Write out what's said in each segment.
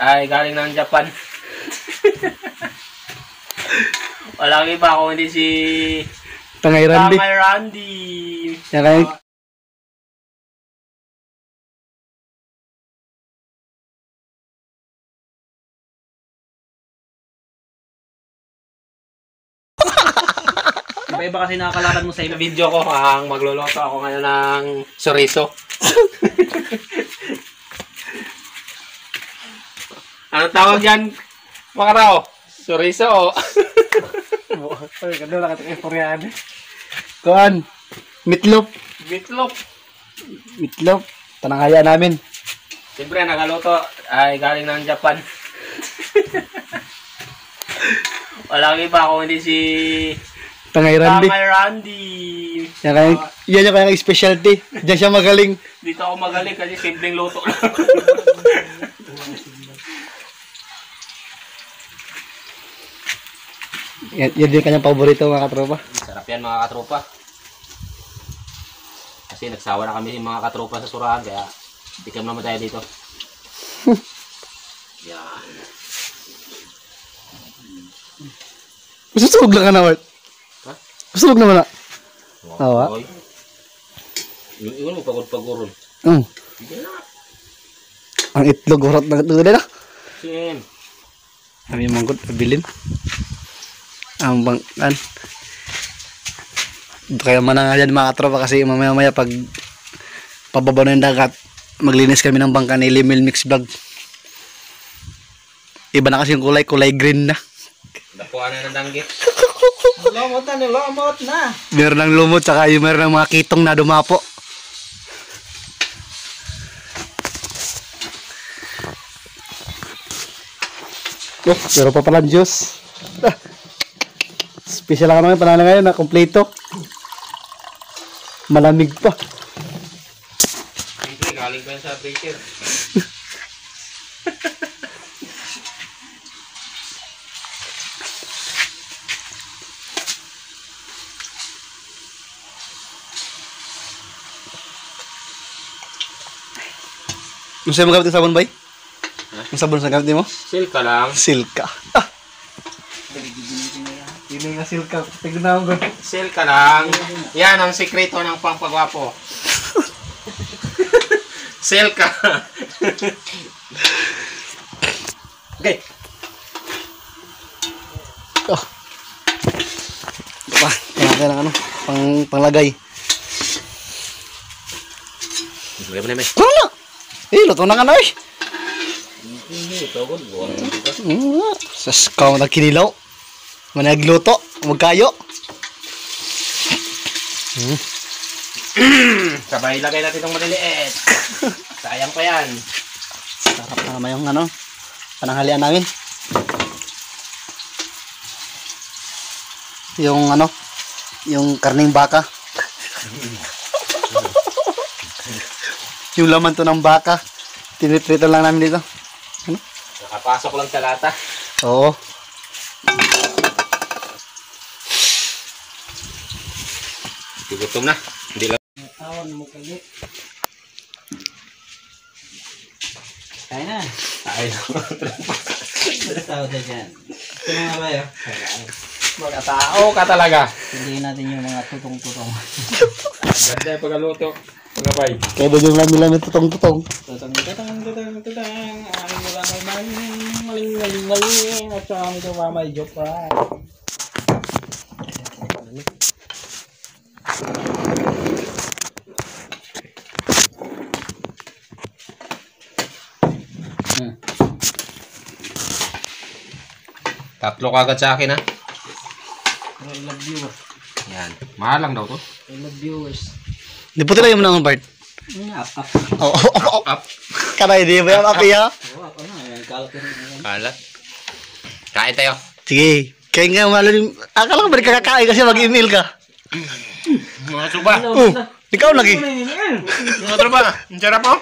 ay galing ng Japan. Walang iba kung hindi si Tangay Randy. Tamay Randy. Yan kaya, Iba-iba kasi nakakalaban mo sa Sa video ko, ang magluluto ako ngayon ng chorizo. ano tawag yan? Mga rao? Chorizo. Ay, ganda lang katong istoryahan. Kuan, meatloaf. Meatloaf. Meatloaf. Tanangaya namin. Siyempre, nagaluto ay galing ng Japan. Walang iba kung hindi si Tangay Randy. Tamay Randy. Yan kaya, yan yung kanyang specialty. Diyan siya magaling. Dito ako magaling kasi simpleng luto lang. Yan, yan yung kanyang paborito mga katropa. Sarap yan mga katropa. Kasi nagsawa na kami mga katropa sa surahan kaya tikam naman tayo dito. yan. Susubog lang ka na, Wart. Ha? Susubog naman na. Awa. Oy. Yung iwan mo pagod-pagoron. Mm. Na. Ang itlog, horot na din ah. Sim. Kami mangkot, pabilin. Ang bangkan. Kaya manangal yan mga katropa kasi mamaya maya pag pababa na yung dagat, maglinis kami ng bangka ni Limil Mix Vlog. Iba na kasi yung kulay, kulay green na. Dapuan na ng danggit. Lomot na, lomot na. Meron ng lumot, saka yung meron ng mga kitong na dumapo. Oh, meron pa pala Diyos. Ah. Special lang naman panala ngayon na kompleto. Malamig pa. Siyempre, galing pa yan sa freezer. Ano sa'yo magamit ng sabon, bay? Ang sabon sa gamit mo? Silka lang. Silka. Ah! Hindi nga silka. Tignan mo. Silka lang. Yan ang sikreto ng pampagwapo. Silka. okay. Oh. Ito pa. Kailangan ng ano. Pang, panglagay. Lagay mo na, may. Ano na? Eh, luto na ka na eh. Hindi, ito ko. Mm, sa skaw na kinilaw. Managluto. Magkayo. Sabay lagay natin itong maliliit. Sayang pa yan. Sarap na naman yung ano. Pananghalian namin. Yung ano. Yung karning baka. yung laman to ng baka. Tinitrito lang namin dito. Nakapasok lang sa lata. Oo. Gugutom na. Hindi lang. Tawan mo kali. Kaya na. Ay, Tawad na dyan. Ito mga bayo. mga tao ka talaga. Piliin natin yung mga tutong-tutong. Ganda yung pagkaluto. Mga bay. Kaya doon yung lami-lami tutong-tutong. Tutong, tutong, tutong, tutong. Amin mo lang ay maling, maling, maling, maling. At sa amin ito mamay joke pa. Tatlo kagad sa akin ha. I love you. Yan. Mahal lang daw to. I love viewers. Di po tila yung naman part. Up, up. Oo, oh, oh, oh. Up. Kanay, di ba yung api ha? Oo, ako na. Kalat yun. Ayan. Kalat. Kain tayo. Sige. Kaya nga malalim. Akala ko ba di ka kakain kasi mag-email ka? Mga tuba. Oh, ikaw lagi. Mga tuba. Ang sarap po.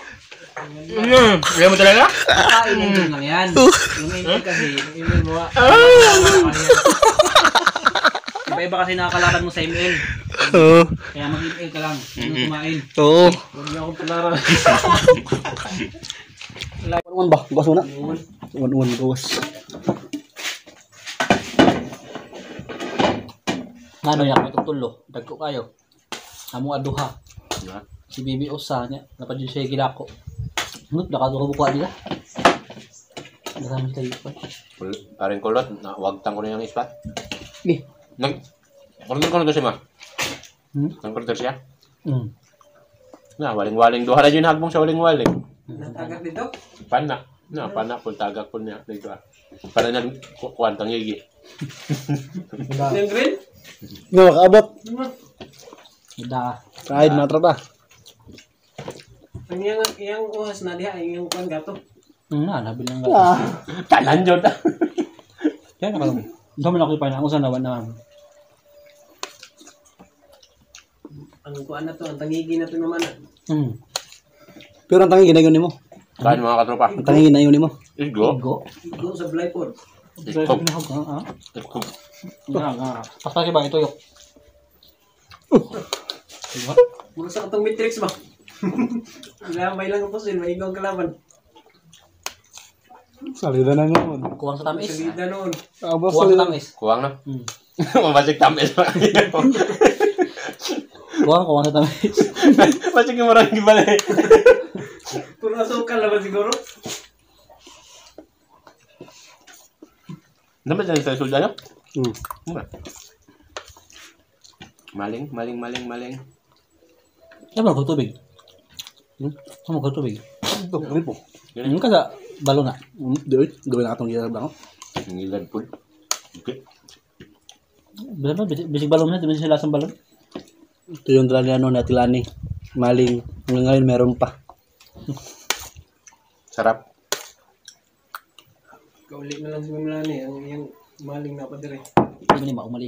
Mm. Kaya mo talaga? Kain mo dun lang yan. Yung email kasi, yung email mo. ah. Iba-iba kasi nakakalaban mo sa email. Oo. Kaya mag-email ka lang. Ano kumain. Oo. Huwag niyo akong palaran. Uwan ba? Gawas muna. Uwan, uwan, gawas. Ano yan, may tutulo. Dagko kayo. Amo aduha. Si Bibi Osa niya. Dapat yun siya ginako. Ngut, nakaduha buka nila. Marami kayo pa. Paring kulot, na wag tang ko na yung ispat. Eh. Nag Order ko na to siya ma. Hmm? Nang order siya. Hmm. Na waling-waling duha ra yun hagbong sa waling-waling. Natagat dito? Pana. Na pana pun tagak pun niya dito ah. Para na ku- kuwan tang yigi. Yung green? No, kaabot. Da. Kain mga tropa. Ang iyang, iyang uhas na diha, ang iyang kuwan gato. Hmm, na, nabili ng Ah. Talan jud. Kaya nakalong. Dami na ako pa na. Kung saan naman naman. Ang kuwan na to, ang tangigi na to naman. Hmm. Pero ang tangi ginayon mo. Kain mga katropa. Ang tangi ginayon mo. Igo. Go. Go sa Blypod. Isko. Ah, ah. Pasaki ba ito? Diba? Mura sa katong matrix ba? Lamay lang ang pusin, maigaw ang kalaban. Salida na naman. Kuwang sa tamis. Salida noon. Abot Kuwang sa tamis. Kuwang na. Hmm. Mabasik tamis pa. Kuwang, kuwang sa tamis. Masik yung marang gimana. Puro asukal naman siguro. Naman dyan sa sulda nyo? Hmm. Maling, maling, maling, maling. Saan mo ko tubig? Hmm? Ko tubig? Ito, ano po? Hmm, kada balo na. Hmm, Doon, doon na katong ginagawa ko. Ngilad po. Okay. Bilang ba? Bisig bisig balon na, sila lasang balon? Ito yung dala ano, ni Atilani. Maling. Hanggang ngayon meron pa. Sarap. Kauli na lang si Mamlani, ang iyang maling na pa dire. Hindi mo ni maumali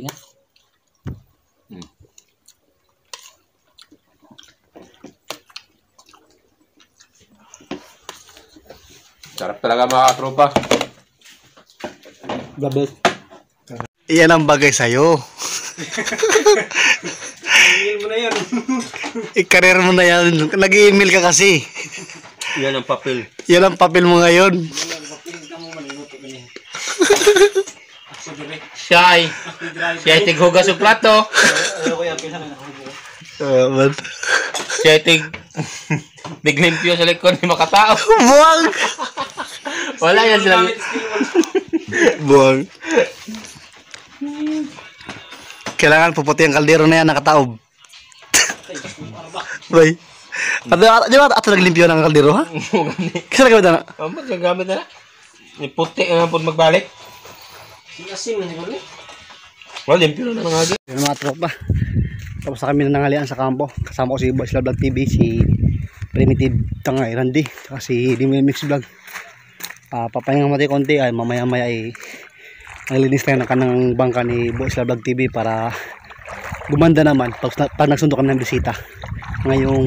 Sarap talaga mga katropa. The best. Iyan ang bagay sa'yo. Tingin mo na yan. I-career mo na yan. Nag-email ka kasi. Yan ang papel. Yan ang papel mo ngayon. Siyay. Siyay tighugas sa plato. Siyay tig... Biglimpyo sa likod ni makatao. buwang! Wala yan mo. Buwang. Kailangan puputi ang kaldero na yan, nakataob. Bay. At, di ba ato naglimpyo ng kaldero, ha? Kasi nagamit na. Oh, magagamit na na. Ni puti nga po magbalik. Asin na siguro eh. Wala, limpyo na nga Yung mga tropa. Tapos na kami na nangalian sa kampo. Kasama ko si Boys Love Vlog TV, si Primitive Tangay Randy, saka si Dimi Mix Vlog. Ah, papahinga tayo konti ay mamaya maya ay naglinis tayo ng kanang bangka ni Boys Love Vlog TV para gumanda naman pag, pag nagsundo kami ng bisita. Ngayong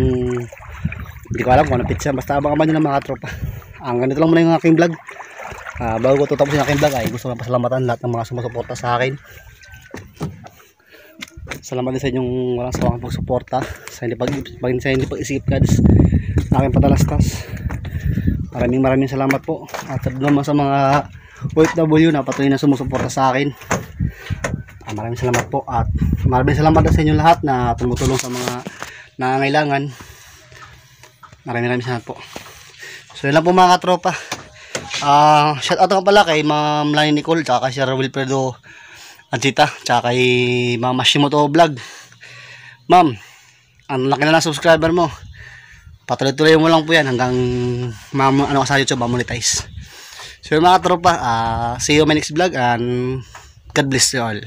hindi ko alam kung ano pizza basta abangan nyo ng mga tropa. Ang ganito lang muna yung aking vlog. Ah, bago ko tutapos yung aking vlog ay gusto lang pasalamatan lahat ng mga sumusuporta sa akin. Salamat din sa inyong walang sawang pagsuporta sa hindi pag, pag sa hindi pag-isip sa aking patalastas. Maraming maraming salamat po. At naman sa mga OFW na patuloy na sumusuporta sa akin. Ah, maraming salamat po at maraming salamat sa inyo lahat na tumutulong sa mga nangangailangan. Maraming maraming salamat po. So yun lang po mga katropa. Ah, shout out nga pala kay Ma'am Lani Nicole tsaka kay Sir Wilfredo Anchita tsaka kay Ma'am Mashimoto Vlog. Ma'am, ang laki na ng subscriber mo patuloy-tuloy mo lang po yan hanggang mam ano sa YouTube monetize so mga tropa uh, see you my next vlog and God bless you all.